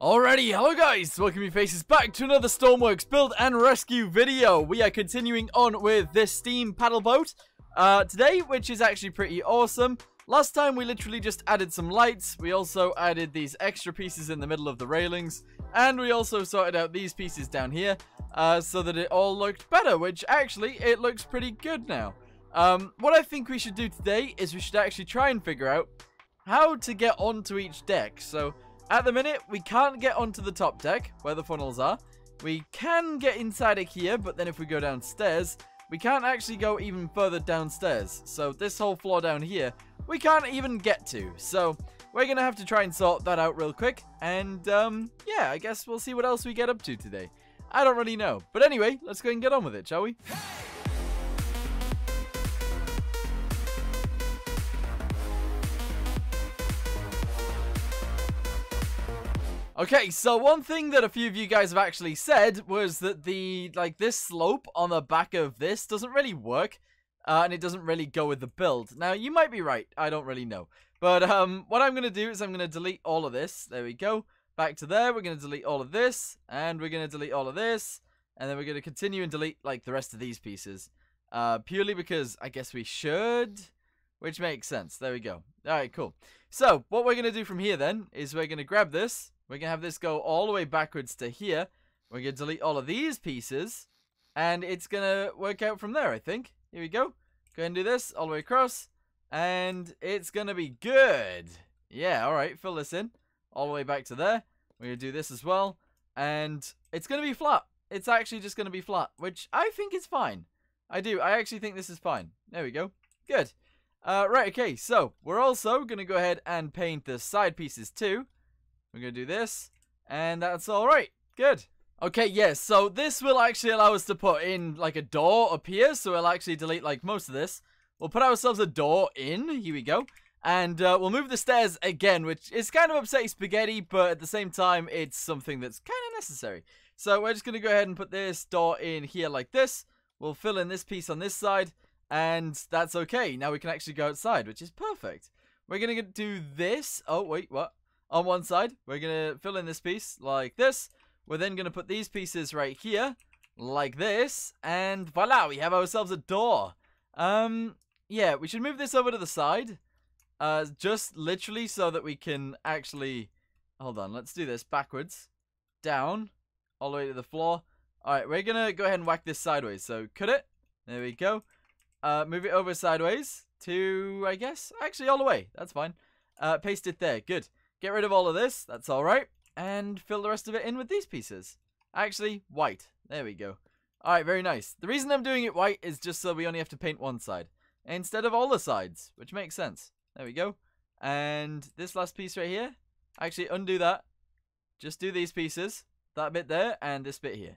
Alrighty, hello guys, welcome you faces back to another Stormworks build and rescue video. We are continuing on with this steam paddle boat uh, today, which is actually pretty awesome. Last time we literally just added some lights, we also added these extra pieces in the middle of the railings, and we also sorted out these pieces down here, uh, so that it all looked better, which actually, it looks pretty good now. Um, what I think we should do today is we should actually try and figure out how to get onto each deck. So, at the minute, we can't get onto the top deck, where the funnels are. We can get inside it here, but then if we go downstairs, we can't actually go even further downstairs. So this whole floor down here, we can't even get to. So we're going to have to try and sort that out real quick. And, um, yeah, I guess we'll see what else we get up to today. I don't really know. But anyway, let's go and get on with it, shall we? Okay, so one thing that a few of you guys have actually said was that the, like, this slope on the back of this doesn't really work, uh, and it doesn't really go with the build. Now, you might be right, I don't really know. But, um, what I'm going to do is I'm going to delete all of this. There we go. Back to there, we're going to delete all of this, and we're going to delete all of this, and then we're going to continue and delete, like, the rest of these pieces. Uh, purely because I guess we should, which makes sense. There we go. Alright, cool. So, what we're going to do from here, then, is we're going to grab this, we're going to have this go all the way backwards to here. We're going to delete all of these pieces. And it's going to work out from there, I think. Here we go. Go and do this all the way across. And it's going to be good. Yeah, alright. Fill this in. All the way back to there. We're going to do this as well. And it's going to be flat. It's actually just going to be flat. Which I think is fine. I do. I actually think this is fine. There we go. Good. Uh, right, okay. So, we're also going to go ahead and paint the side pieces too. We're to do this. And that's alright. Good. Okay, yes, so this will actually allow us to put in, like, a door up here, so we'll actually delete, like, most of this. We'll put ourselves a door in, here we go, and uh, we'll move the stairs again, which is kind of upsetting spaghetti, but at the same time, it's something that's kind of necessary. So we're just going to go ahead and put this door in here like this. We'll fill in this piece on this side, and that's okay. Now we can actually go outside, which is perfect. We're going to do this. Oh, wait, what? On one side. We're going to fill in this piece like this. We're then going to put these pieces right here like this. And voila, we have ourselves a door. Um, yeah, we should move this over to the side. Uh, just literally so that we can actually... Hold on, let's do this backwards. Down. All the way to the floor. Alright, we're going to go ahead and whack this sideways. So, cut it. There we go. Uh, move it over sideways to, I guess, actually all the way. That's fine. Uh, paste it there. Good. Get rid of all of this. That's alright. And fill the rest of it in with these pieces. Actually, white. There we go. Alright, very nice. The reason I'm doing it white is just so we only have to paint one side. Instead of all the sides, which makes sense. There we go. And this last piece right here. Actually, undo that. Just do these pieces. That bit there, and this bit here.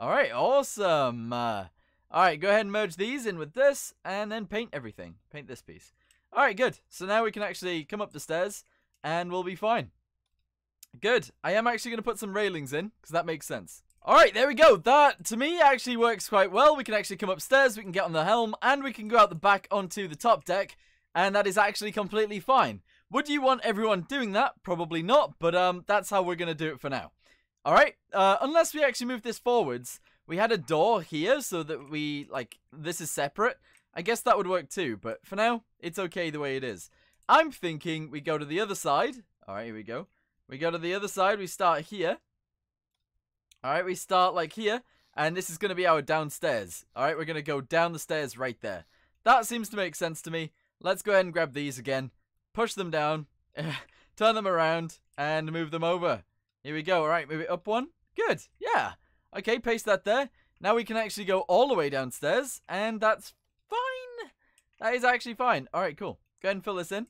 Alright, awesome. Uh, Alright, go ahead and merge these in with this, and then paint everything. Paint this piece. Alright, good. So now we can actually come up the stairs and we'll be fine. Good. I am actually going to put some railings in, because that makes sense. Alright, there we go. That, to me, actually works quite well. We can actually come upstairs, we can get on the helm, and we can go out the back onto the top deck, and that is actually completely fine. Would you want everyone doing that? Probably not, but um, that's how we're going to do it for now. Alright, uh, unless we actually move this forwards, we had a door here so that we, like, this is separate. I guess that would work too, but for now, it's okay the way it is. I'm thinking we go to the other side. Alright, here we go. We go to the other side. We start here. Alright, we start like here. And this is going to be our downstairs. Alright, we're going to go down the stairs right there. That seems to make sense to me. Let's go ahead and grab these again. Push them down. turn them around. And move them over. Here we go. Alright, move it up one. Good. Yeah. Okay, paste that there. Now we can actually go all the way downstairs. And that's fine. That is actually fine. Alright, cool. Go ahead and fill this in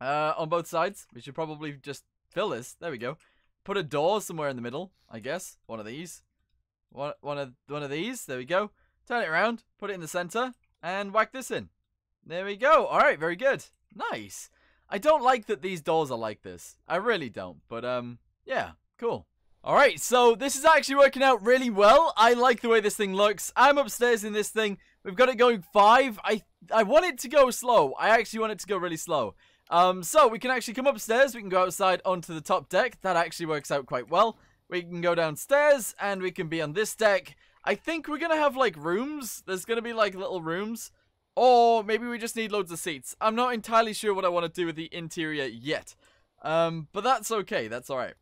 uh, on both sides. We should probably just fill this. There we go. Put a door somewhere in the middle, I guess. One of these. One, one of one of these. There we go. Turn it around. Put it in the center. And whack this in. There we go. All right, very good. Nice. I don't like that these doors are like this. I really don't. But, um, yeah, cool. Alright, so this is actually working out really well. I like the way this thing looks. I'm upstairs in this thing. We've got it going five. I I want it to go slow. I actually want it to go really slow. Um, so we can actually come upstairs. We can go outside onto the top deck. That actually works out quite well. We can go downstairs and we can be on this deck. I think we're going to have like rooms. There's going to be like little rooms. Or maybe we just need loads of seats. I'm not entirely sure what I want to do with the interior yet. Um, but that's okay. That's alright.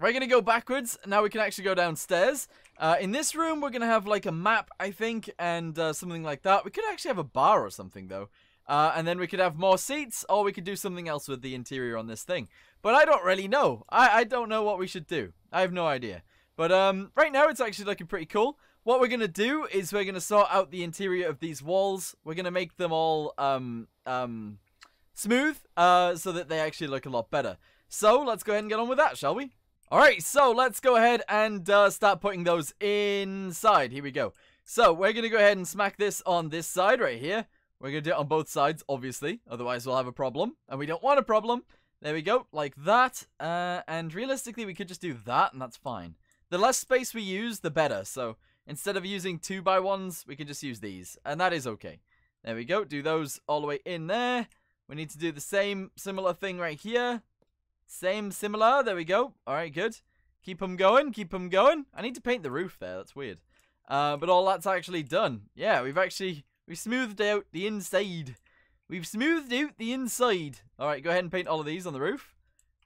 We're going to go backwards. Now we can actually go downstairs. Uh, in this room, we're going to have like a map, I think, and uh, something like that. We could actually have a bar or something, though. Uh, and then we could have more seats, or we could do something else with the interior on this thing. But I don't really know. I, I don't know what we should do. I have no idea. But um, right now, it's actually looking pretty cool. What we're going to do is we're going to sort out the interior of these walls. We're going to make them all um, um, smooth uh, so that they actually look a lot better. So let's go ahead and get on with that, shall we? Alright, so let's go ahead and uh, start putting those inside. Here we go. So we're going to go ahead and smack this on this side right here. We're going to do it on both sides, obviously. Otherwise, we'll have a problem. And we don't want a problem. There we go, like that. Uh, and realistically, we could just do that, and that's fine. The less space we use, the better. So instead of using 2 by ones, we can just use these. And that is okay. There we go. Do those all the way in there. We need to do the same similar thing right here. Same similar. There we go. All right, good. Keep them going. Keep them going. I need to paint the roof there. That's weird. Uh, but all that's actually done. Yeah, we've actually we smoothed out the inside. We've smoothed out the inside. All right, go ahead and paint all of these on the roof.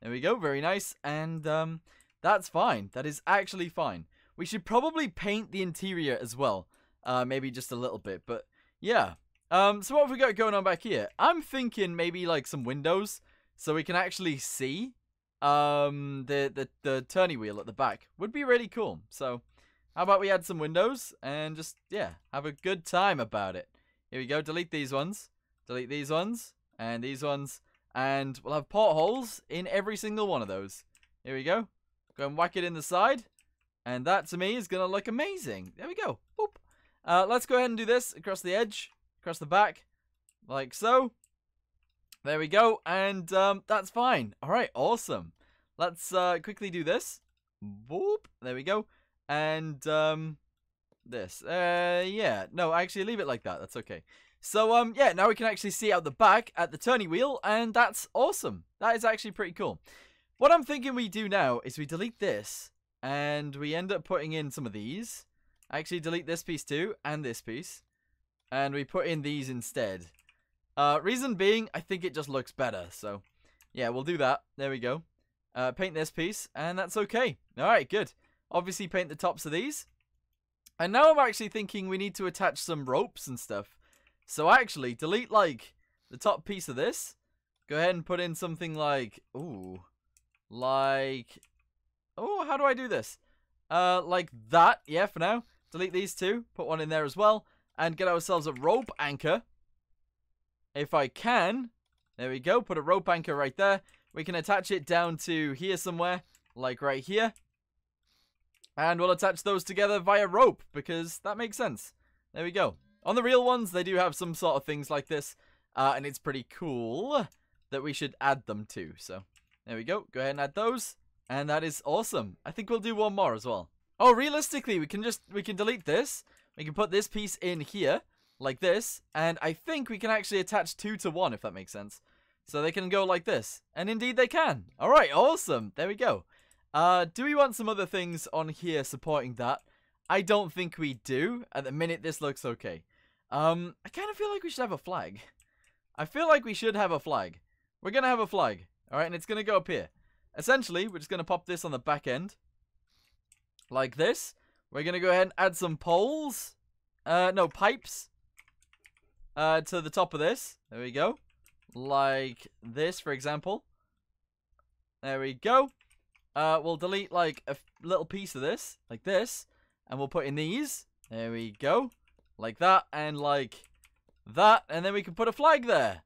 There we go. Very nice. And um, that's fine. That is actually fine. We should probably paint the interior as well. Uh, maybe just a little bit. But yeah. Um, so what have we got going on back here? I'm thinking maybe like some windows so we can actually see um, the, the, the turny wheel at the back. Would be really cool. So how about we add some windows and just, yeah, have a good time about it. Here we go. Delete these ones. Delete these ones. And these ones. And we'll have portholes in every single one of those. Here we go. Go and whack it in the side. And that, to me, is going to look amazing. There we go. Uh, let's go ahead and do this across the edge. Across the back. Like so. There we go. And um, that's fine. All right. Awesome. Let's uh, quickly do this. Boop. There we go. And, um, this. Uh, yeah. No, actually, leave it like that. That's okay. So, um, yeah, now we can actually see out the back at the turning wheel, and that's awesome. That is actually pretty cool. What I'm thinking we do now is we delete this, and we end up putting in some of these. Actually, delete this piece too, and this piece. And we put in these instead. Uh, reason being, I think it just looks better, so... Yeah, we'll do that. There we go. Uh, paint this piece, and that's okay. Alright, good. Obviously paint the tops of these. And now I'm actually thinking we need to attach some ropes and stuff. So actually, delete like the top piece of this. Go ahead and put in something like, ooh, like, oh, how do I do this? Uh, like that, yeah, for now. Delete these two, put one in there as well, and get ourselves a rope anchor. If I can, there we go, put a rope anchor right there. We can attach it down to here somewhere, like right here. And we'll attach those together via rope, because that makes sense. There we go. On the real ones, they do have some sort of things like this. Uh, and it's pretty cool that we should add them to. So, there we go. Go ahead and add those. And that is awesome. I think we'll do one more as well. Oh, realistically, we can just, we can delete this. We can put this piece in here, like this. And I think we can actually attach two to one, if that makes sense. So they can go like this. And indeed they can. All right, awesome. There we go. Uh, do we want some other things on here supporting that? I don't think we do. At the minute, this looks okay. Um, I kind of feel like we should have a flag. I feel like we should have a flag. We're going to have a flag. Alright, and it's going to go up here. Essentially, we're just going to pop this on the back end. Like this. We're going to go ahead and add some poles. Uh, no, pipes. Uh, to the top of this. There we go. Like this, for example. There we go. Uh, we'll delete like a little piece of this, like this, and we'll put in these. There we go. Like that, and like that, and then we can put a flag there.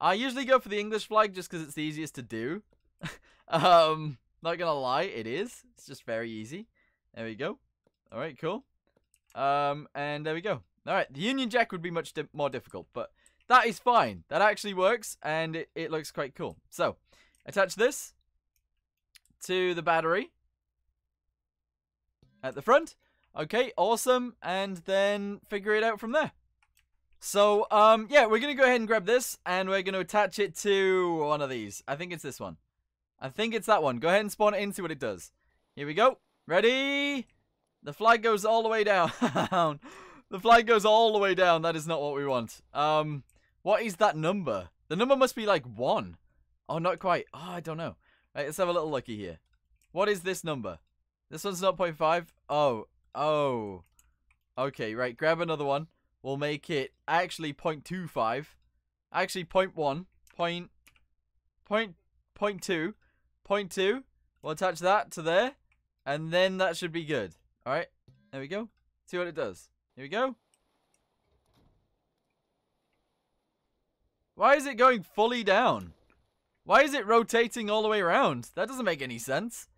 I usually go for the English flag just because it's the easiest to do. um, not gonna lie, it is. It's just very easy. There we go. Alright, cool. Um, and there we go. Alright, the Union Jack would be much di more difficult, but that is fine. That actually works, and it, it looks quite cool. So, attach this to the battery at the front. Okay, awesome. And then figure it out from there. So, um, yeah, we're going to go ahead and grab this, and we're going to attach it to one of these. I think it's this one. I think it's that one. Go ahead and spawn it in, see what it does. Here we go. Ready? The flag goes all the way down. the flag goes all the way down. That is not what we want. Um, what is that number? The number must be like one. Oh, not quite. Oh, I don't know. Right, let's have a little looky here. What is this number? This one's not 0.5. Oh, oh. Okay, right. Grab another one. We'll make it actually 0.25. Actually 0.1. Point, point, point 0.2. 0.2. We'll attach that to there. And then that should be good. Alright. There we go. See what it does. Here we go. Why is it going fully down? Why is it rotating all the way around? That doesn't make any sense.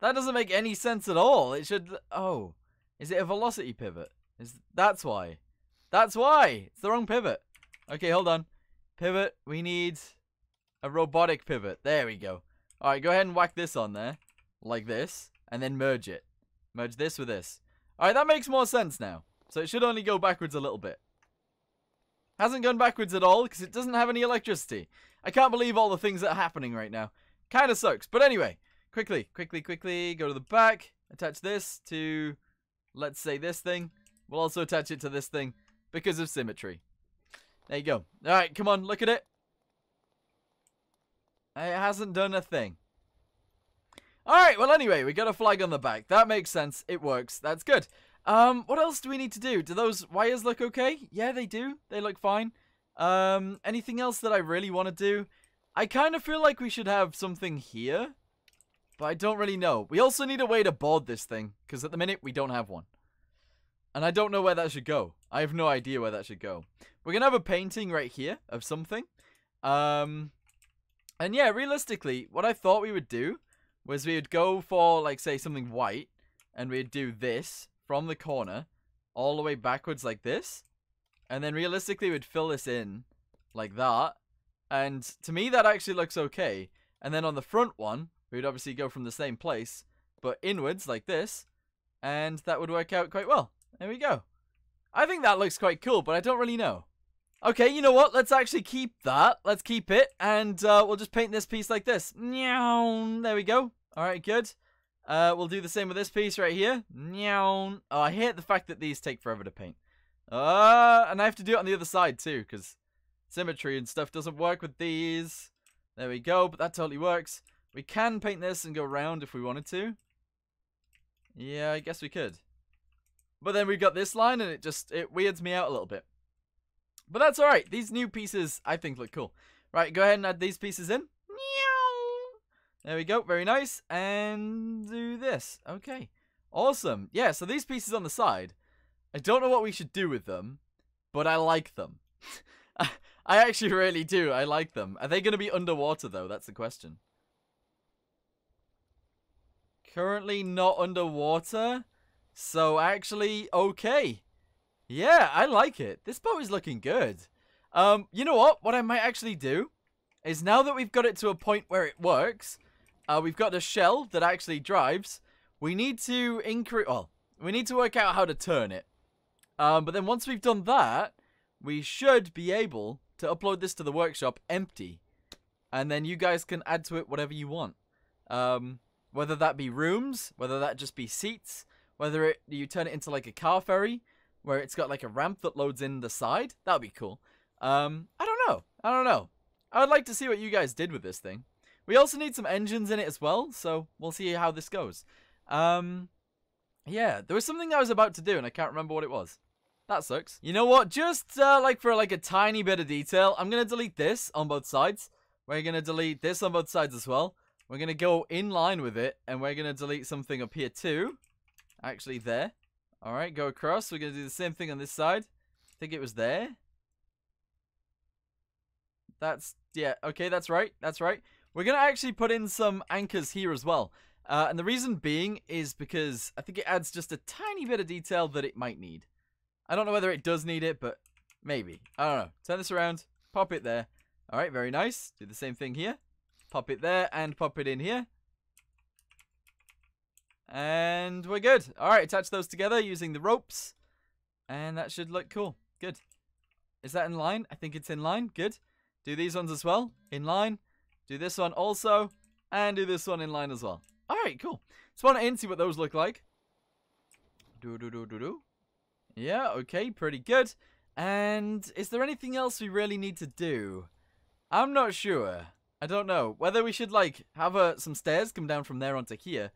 That doesn't make any sense at all. It should... Oh. Is it a velocity pivot? Is That's why. That's why. It's the wrong pivot. Okay, hold on. Pivot. We need a robotic pivot. There we go. Alright, go ahead and whack this on there. Like this. And then merge it. Merge this with this. Alright, that makes more sense now. So it should only go backwards a little bit. Hasn't gone backwards at all because it doesn't have any electricity. I can't believe all the things that are happening right now. Kind of sucks. But anyway, quickly, quickly, quickly, go to the back. Attach this to, let's say, this thing. We'll also attach it to this thing because of symmetry. There you go. Alright, come on, look at it. It hasn't done a thing. Alright, well anyway, we got a flag on the back. That makes sense. It works. That's good. Um, what else do we need to do? Do those wires look okay? Yeah, they do. They look fine. Um, anything else that I really want to do? I kind of feel like we should have something here. But I don't really know. We also need a way to board this thing. Because at the minute, we don't have one. And I don't know where that should go. I have no idea where that should go. We're going to have a painting right here of something. Um, and yeah, realistically, what I thought we would do was we would go for, like, say, something white. And we'd do this from the corner all the way backwards like this. And then realistically we'd fill this in like that. And to me that actually looks okay. And then on the front one, we would obviously go from the same place, but inwards like this. And that would work out quite well. There we go. I think that looks quite cool, but I don't really know. Okay, you know what? Let's actually keep that. Let's keep it, and uh, we'll just paint this piece like this. There we go. All right, good. Uh, we'll do the same with this piece right here. Oh, I hate the fact that these take forever to paint. Uh, and I have to do it on the other side too, because symmetry and stuff doesn't work with these. There we go, but that totally works. We can paint this and go round if we wanted to. Yeah, I guess we could. But then we've got this line and it just, it weirds me out a little bit. But that's alright. These new pieces, I think, look cool. Right, go ahead and add these pieces in. There we go. Very nice. And do this. Okay. Awesome. Yeah, so these pieces on the side, I don't know what we should do with them, but I like them. I actually really do. I like them. Are they going to be underwater, though? That's the question. Currently not underwater. So actually, okay. Yeah, I like it. This boat is looking good. Um, you know what? What I might actually do is now that we've got it to a point where it works, uh, we've got a shell that actually drives. We need to increase... Well, we need to work out how to turn it. Um, but then once we've done that, we should be able to upload this to the workshop empty. And then you guys can add to it whatever you want. Um, whether that be rooms, whether that just be seats, whether it you turn it into like a car ferry, where it's got like a ramp that loads in the side. That would be cool. Um, I don't know. I don't know. I would like to see what you guys did with this thing. We also need some engines in it as well, so we'll see how this goes. Um, yeah, there was something I was about to do, and I can't remember what it was. That sucks. You know what? Just uh, like for like a tiny bit of detail, I'm going to delete this on both sides. We're going to delete this on both sides as well. We're going to go in line with it, and we're going to delete something up here too. Actually, there. All right, go across. We're going to do the same thing on this side. I think it was there. That's, yeah, okay, that's right. That's right. We're going to actually put in some anchors here as well. Uh, and the reason being is because I think it adds just a tiny bit of detail that it might need. I don't know whether it does need it, but maybe. I don't know. Turn this around. Pop it there. All right, very nice. Do the same thing here. Pop it there and pop it in here. And we're good. All right, attach those together using the ropes. And that should look cool. Good. Is that in line? I think it's in line. Good. Do these ones as well. In line. Do this one also. And do this one in line as well. Alright, cool. Spawn it in, see what those look like. Do do do do do. Yeah, okay, pretty good. And is there anything else we really need to do? I'm not sure. I don't know. Whether we should, like, have uh, some stairs come down from there onto here.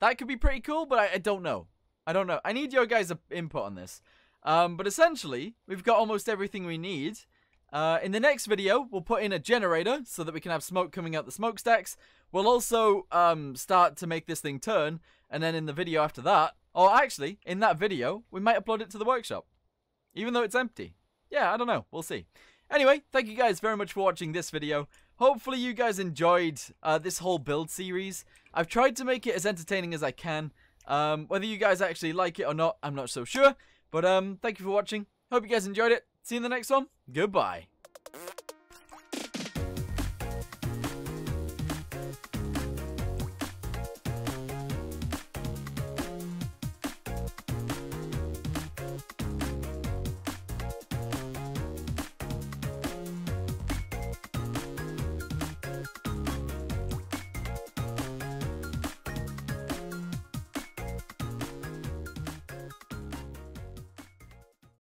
That could be pretty cool, but I, I don't know. I don't know. I need your guys' input on this. Um, but essentially, we've got almost everything we need. Uh, in the next video, we'll put in a generator so that we can have smoke coming out the smokestacks. We'll also um, start to make this thing turn. And then in the video after that, or actually, in that video, we might upload it to the workshop. Even though it's empty. Yeah, I don't know. We'll see. Anyway, thank you guys very much for watching this video. Hopefully you guys enjoyed uh, this whole build series. I've tried to make it as entertaining as I can. Um, whether you guys actually like it or not, I'm not so sure. But um, thank you for watching. Hope you guys enjoyed it. See you in the next one. Goodbye.